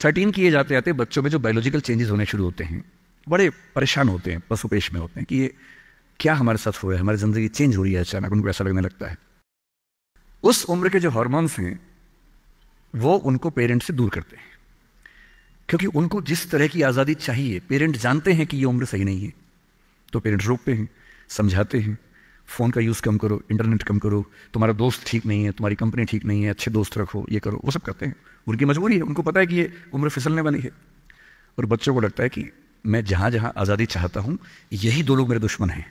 Thirteen किए जाते जाते बच्चों में जो बायोलॉजिकल चेंजेस होने शुरू होते हैं, बड़े परेशान होते हैं, पशुपेश में होते हैं कि ये क्या हमारे साथ हो रहा है, हमारी ज़िंदगी चेंज हो रही है अचानक, उनको ऐसा लगने लगता है। उस उम्र के जो हार्मोन्स हैं, वो उनको पेरेंट से दूर करते हैं। क्योंकि उनको जिस तरह की आज़ादी चाहिए पेरेंट जानते हैं कि ये उम्र सही नहीं है तो पेरेंट्स रोकते हैं, समझाते हैं फ़ोन का यूज़ कम करो, इंटरनेट कम करो, तुम्हारा दोस्त ठीक नहीं है, तुम्हारी कंपनी ठीक नहीं है, अच्छे दोस्त रखो, ये करो, वो सब करते हैं। उनकी मजबूरी है, उनको पता है कि ये उम्र फिसलने वाली है। और बच्चों को लगता है कि मैं जहाँ जहाँ आज़ादी चाहता हूँ, यही दो लोग मेरे दुश्मन हैं।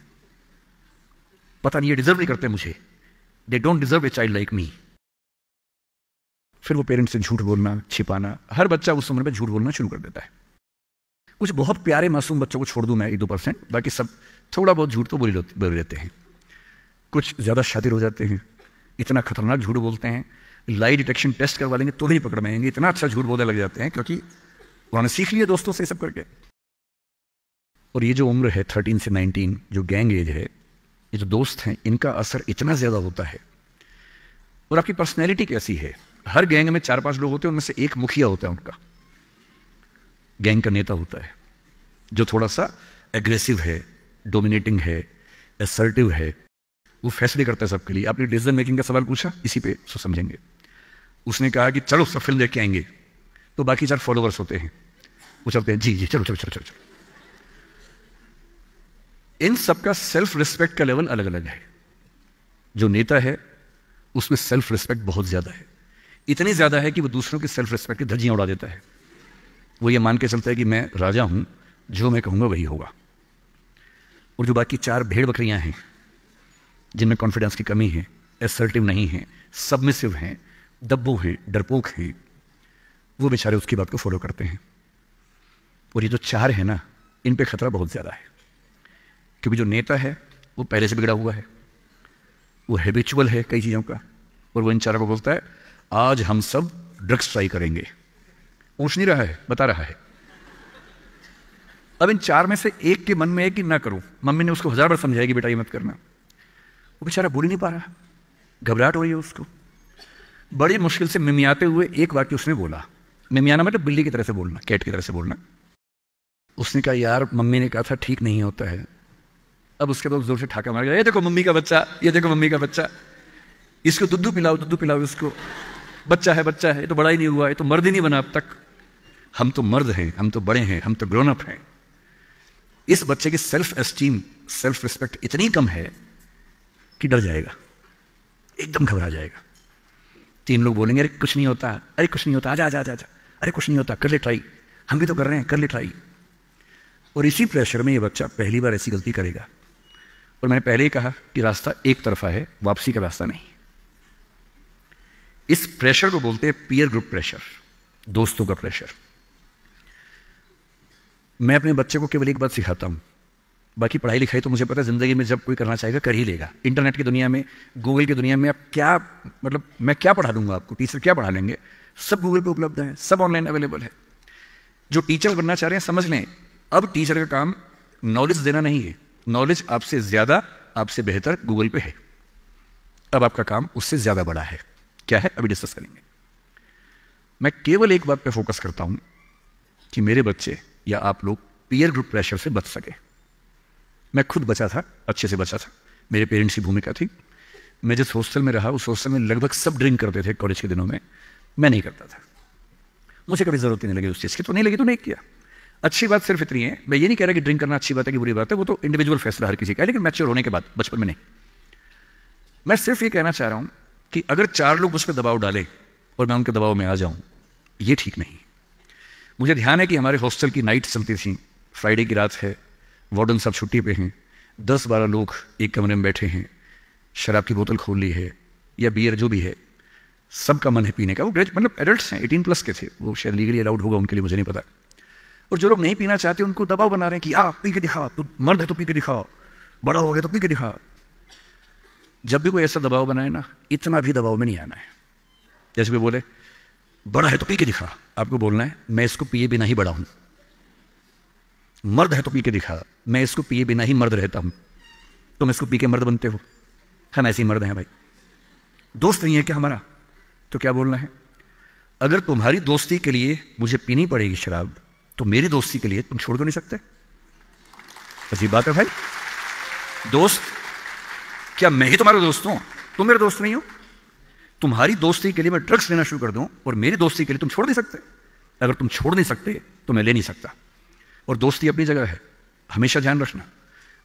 पता नहीं, ये डिजर्व नहीं करते मुझे। They don't deserve a child like me फिर वो पेरेंट्स से झूठ बोलना, छिपाना, हर बच्चा उस उम्र में झूठ बोलना शुरू कर देता है। कुछ बहुत प्यारे मासूम बच्चों को छोड़ दूँ मैं, एक दो परसेंट बाकी सब थोड़ा बहुत झूठ तो बोल लेते हैं। कुछ ज़्यादा शातिर हो जाते हैं। इतना खतरनाक झूठ बोलते हैं। लाई डिटेक्शन टेस्ट करवा लेंगे तो नहीं पकड़ में आएँगे। इतना अच्छा झूठ बोलने लग जाते हैं क्योंकि उन्होंने सीख लिया दोस्तों से सब करके। और ये जो उम्र है थर्टीन से नाइनटीन जो गैंग एज है, ये जो दोस्त हैं, इनका असर इतना ज़्यादा होता है। और आपकी पर्सनैलिटी कैसी है? हर गैंग में चार पाँच लोग होते हैं, उनमें से एक मुखिया होता है उनका। गैंग का नेता होता है, जो थोड़ा सा एग्रेसिव है डोमिनेटिंग है एसर्टिव है। वो फैसले करता है सबके लिए। आपने डिसीज़न मेकिंग का सवाल पूछा? इसी पे सो समझेंगे। उसने कहा कि चलो, सब फ़िल्म लेके आएँगे। तो बाकी चार फॉलोअर्स होते हैं। वो चलते हैं, जी जी, चलो चलो चलो चलो चलो। इन सबका सेल्फ रिस्पेक्ट का लेवल अलग अलग है। जो नेता है, उसमें सेल्फ रिस्पेक्ट बहुत ज़्यादा है। इतनी ज़्यादा है कि वो दूसरों की सेल्फ रिस्पेक्ट की धज्जियाँ उड़ा देता है। वो ये मान के चलता है कि मैं राजा हूँ, जो मैं कहूँगा वही होगा। और जो बाकी चार भेड़ बकरियाँ हैं जिनमें कॉन्फिडेंस की कमी है एसर्टिव नहीं है सबमिसिव हैं, दब्बू हैं, डरपोक हैं, वो बेचारे उसकी बात को फॉलो करते हैं। और ये जो चार है ना, इन पे खतरा बहुत ज़्यादा है। क्योंकि जो नेता है, वो पहले से बिगड़ा हुआ है। वो हैबिचुअल है कई चीज़ों का। और वो इन चारों को बोलता है, आज हम सब ड्रग्स ट्राई करेंगे। पूछ नहीं रहा है, बता रहा है। अब इन चार में से एक के मन में है कि ना करूँ। मम्मी ने उसको हज़ार बार समझाया कि बेटा ये मत करना। वो बेचारा बोल ही नहीं पा रहा। घबराहट हो रही है उसको। बड़ी मुश्किल से मिमियाते हुए एक वाक्य उसने बोला। मिमियाना मतलब बिल्ली की तरह से बोलना, कैट की तरह से बोलना। उसने कहा, यार, मम्मी ने कहा था ठीक नहीं होता है। अब उसके बाद ज़ोर से ठाका मार गया, ये देखो मम्मी का बच्चा, ये देखो मम्मी का बच्चा। इसको दुद्धू पिलाओ दुद्धू पिलाओ इसको। बच्चा है बच्चा है, ये तो बड़ा ही नहीं हुआ है तो मर्द ही नहीं बना अब तक। हम तो मर्द हैं, हम तो बड़े हैं, हम तो ग्रोन अप हैं। इस बच्चे की सेल्फ एस्टीम सेल्फ रिस्पेक्ट इतनी कम है कि डर जाएगा। एकदम घबरा जाएगा। तीन लोग बोलेंगे, अरे, कुछ नहीं होता। अरे, कुछ नहीं होता। आजा आजा आजा आजा। अरे, कुछ नहीं होता। कर ले ट्राई। हम भी तो कर रहे हैं। कर ले ट्राई। और इसी प्रेशर में ये बच्चा पहली बार ऐसी गलती करेगा। और मैंने पहले ही कहा कि रास्ता एक तरफा है, वापसी का रास्ता नहीं। इस प्रेशर को बोलते हैं पीयर ग्रुप प्रेशर, दोस्तों का प्रेशर। मैं अपने बच्चे को केवल एक बात सिखाता हूँ। बाकी पढ़ाई लिखाई तो मुझे पता है ज़िंदगी में जब कोई करना चाहेगा कर ही लेगा। इंटरनेट की दुनिया में, गूगल की दुनिया में आप क्या मतलब मैं क्या पढ़ा दूँगा आपको? टीचर क्या पढ़ा लेंगे? सब गूगल पे उपलब्ध है, सब ऑनलाइन अवेलेबल है। जो टीचर बनना चाह रहे हैं, समझ लें, अब टीचर का काम नॉलेज देना नहीं है। नॉलेज आपसे ज़्यादा, आपसे बेहतर गूगल पे है। अब आपका काम उससे ज़्यादा बड़ा है। क्या है? अभी डिस्कस करेंगे। मैं केवल एक बात पे फोकस करता हूँ कि मेरे बच्चे या आप लोग पीयर ग्रुप प्रेशर से बच सके। मैं खुद बचा था, अच्छे से बचा था। मेरे पेरेंट्स की भूमिका थी। मैं जिस हॉस्टल में रहा, उस हॉस्टल में लगभग सब ड्रिंक करते थे कॉलेज के दिनों में। मैं नहीं करता था। मुझे कभी ज़रूरत नहीं लगी उस चीज़ की। तो नहीं लगी तो नहीं किया। अच्छी बात सिर्फ़ इतनी है, मैं ये नहीं कह रहा कि ड्रिंक करना अच्छी बात है कि बुरी बात है, वो तो इंडिविजुअल फैसला हर किसी का है, लेकिन मैच्योर होने के बाद, बचपन में नहीं। मैं सिर्फ़ ये कहना चाह रहा हूँ कि अगर चार लोग उस पर दबाव डाले और मैं उनके दबाव में आ जाऊँ, ये ठीक नहीं। मुझे ध्यान है कि हमारे हॉस्टल की नाइट चलती थी। फ्राइडे की रात है वार्डन सब छुट्टी पे हैं। दस बारह लोग एक कमरे में बैठे हैं। शराब की बोतल खोल ली है या बियर जो भी है। सबका मन है पीने का। वो ग्रेज मतलब एडल्ट हैं एटीन प्लस के थे। वो शायद लीगली अलाउड होगा उनके लिए, मुझे नहीं पता। और जो लोग नहीं पीना चाहते, उनको दबाव बना रहे हैं कि आ पी के दिखा तो मर्द है तो पी के दिखाओ बड़ा हो गया तो पी के दिखा। जब भी कोई ऐसा दबाव बनाए ना, इतना भी दबाव में नहीं आना है। जैसे भी बोले, बड़ा है तो पी के दिखा। आपको बोलना है, मैं इसको पिए बिना ही बड़ा हूँ। मर्द है तो पी के दिखा। मैं इसको पिए बिना ही मर्द रहता हूँ। तुम इसको पी के मर्द बनते हो? हम ऐसे मर्द हैं भाई। दोस्त नहीं है क्या हमारा? तो क्या बोलना है? अगर तुम्हारी दोस्ती के लिए मुझे पीनी पड़ेगी शराब तो मेरी दोस्ती के लिए तुम छोड़ क्यों नहीं सकते? अजीब बात है भाई। दोस्त, क्या मैं ही तुम्हारा दोस्त हूँ? तुम मेरे दोस्त नहीं हो? तुम्हारी दोस्ती के लिए मैं ड्रग्स लेना शुरू कर दूँ और मेरी दोस्ती के लिए तुम छोड़ नहीं सकते? अगर तुम छोड़ नहीं सकते तो मैं ले नहीं सकता। और दोस्ती अपनी जगह है। हमेशा ध्यान रखना।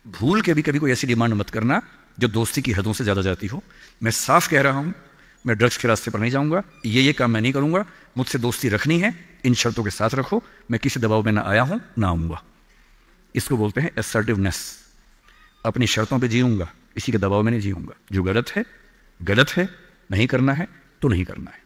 भूल के भी कभी कोई ऐसी डिमांड मत करना, जो दोस्ती की हदों से ज़्यादा जाती हो। मैं साफ़ कह रहा हूँ, मैं ड्रग्स के रास्ते पर नहीं जाऊँगा। ये ये काम मैं नहीं करूँगा। मुझसे दोस्ती रखनी है। इन शर्तों के साथ रखो। मैं किसी दबाव में ना आया हूँ, ना आऊँगा। इसको बोलते हैं एसर्टिवनेस अपनी शर्तों पर जीऊँगा। इसी के दबाव में नहीं जीऊँगा। जो गलत है गलत है। नहीं करना है तो नहीं करना है।